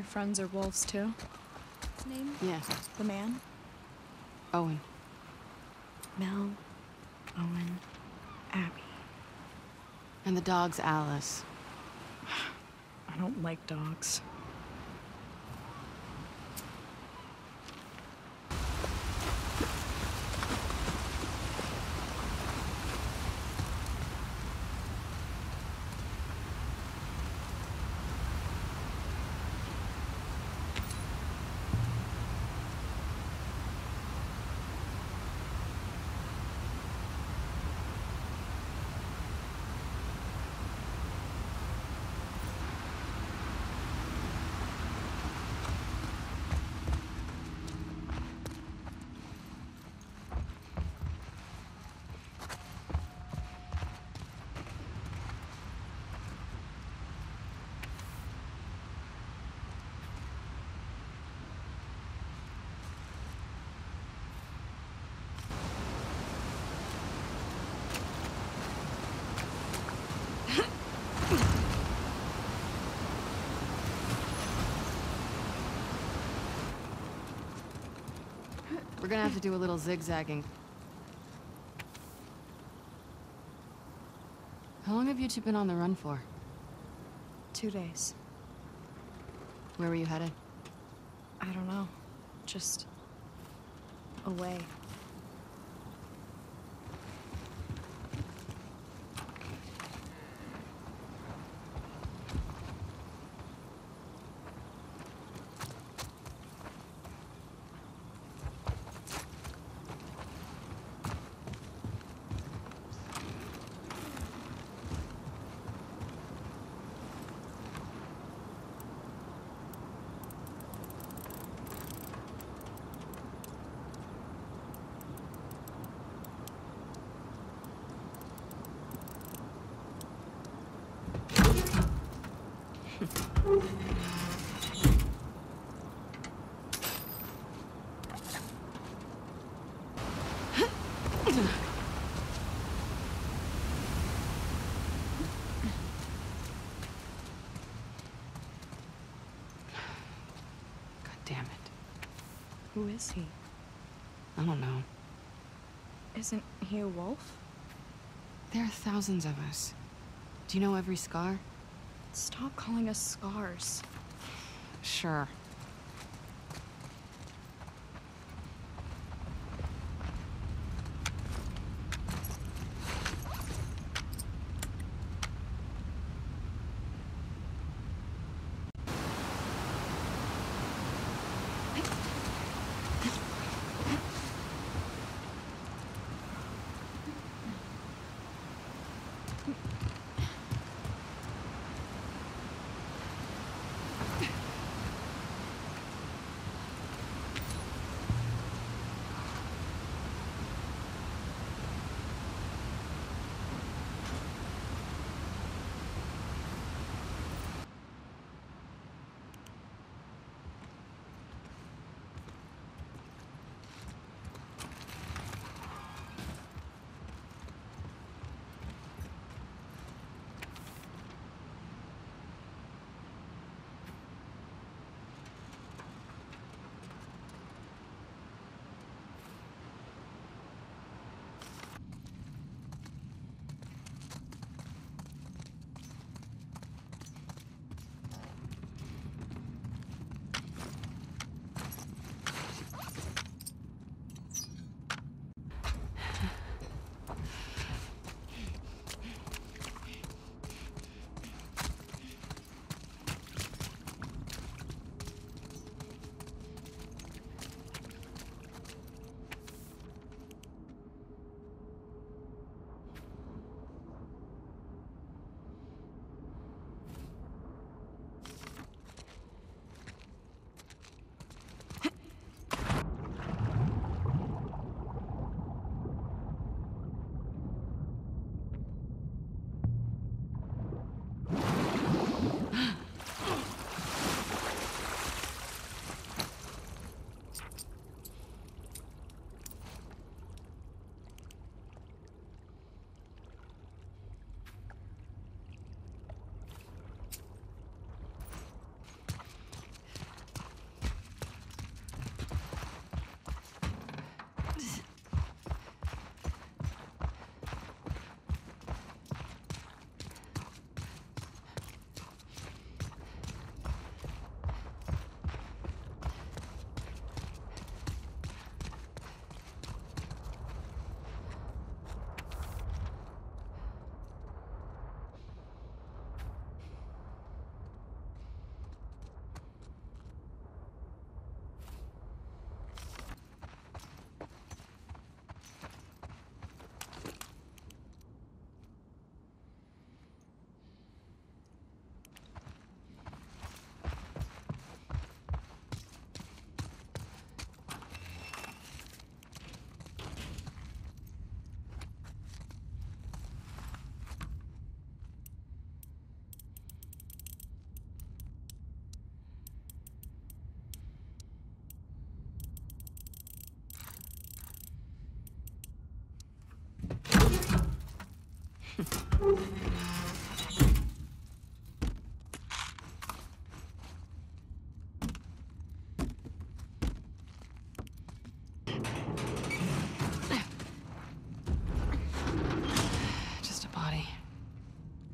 Your friends are wolves too? Name? Yeah, The man? Owen. Mel, Owen, Abby. And the dog's Alice. I don't like dogs. Gonna have to do a little zigzagging. How long have you two been on the run for? Two days. Where were you headed? I don't know. Just away. Who is he? I don't know. Isn't he a wolf? There are thousands of us. Do you know every scar? Stop calling us scars. Sure.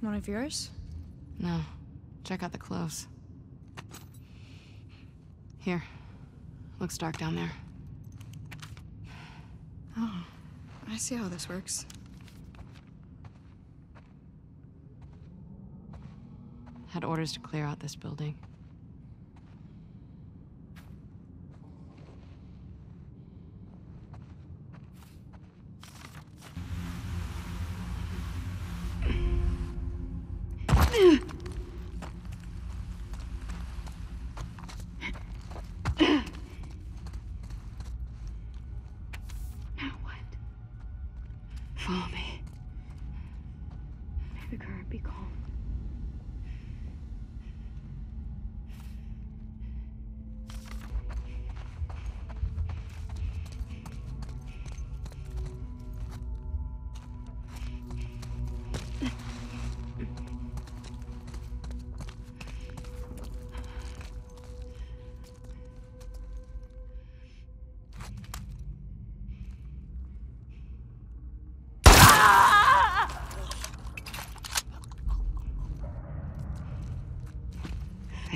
One of yours? No. Check out the clothes. Here. Looks dark down there. Oh, I see how this works. Had orders to clear out this building.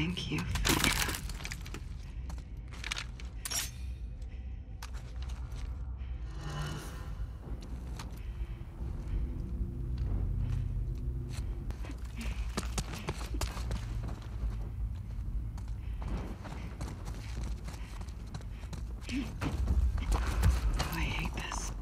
Thank you I hate this.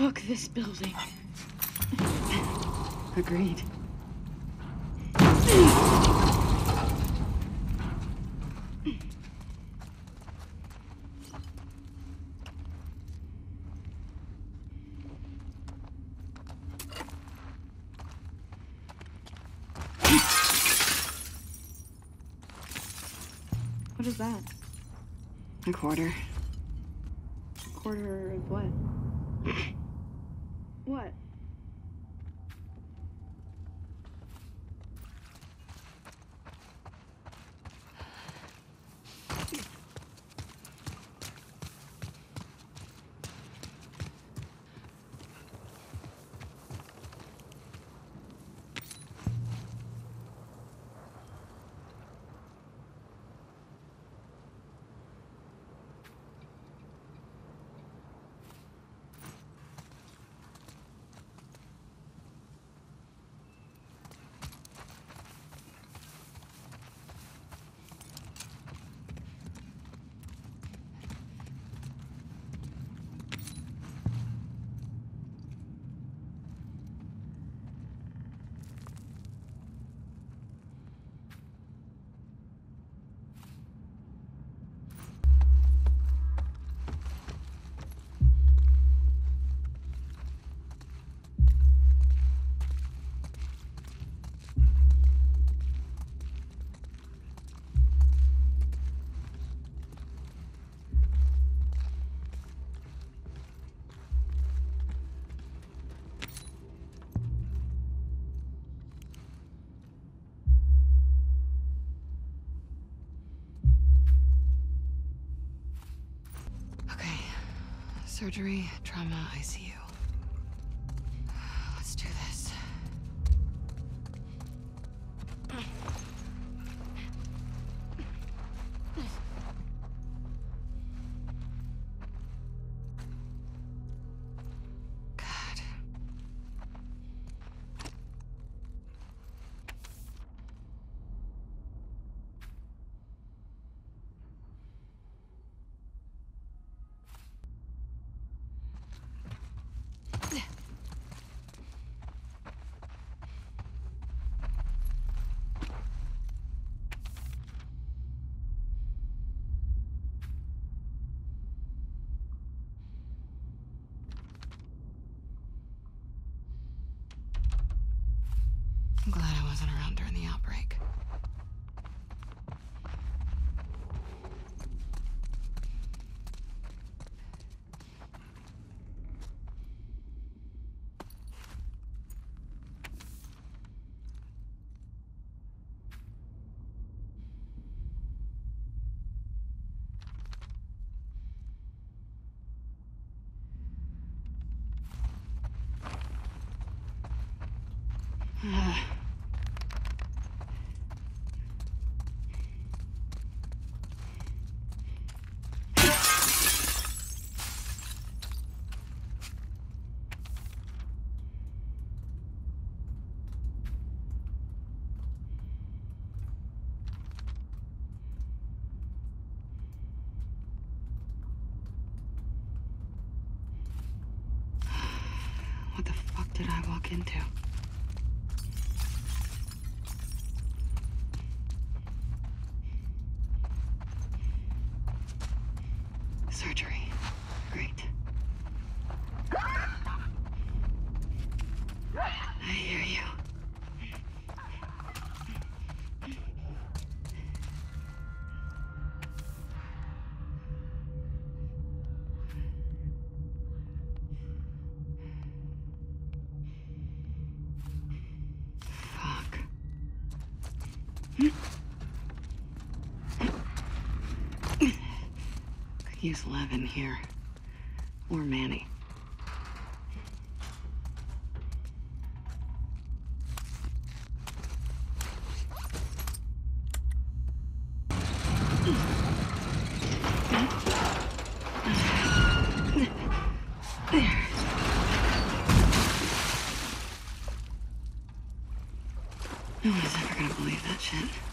Fuck this building. Agreed. What is that? A quarter. Quarter of what? What? Surgery, trauma, ICU. The outbreak. What the fuck did I walk into? Surgery. Great. I hear you. Fuck. Could use Levin here. Or Manny. There. Oh, no one's ever gonna believe that shit.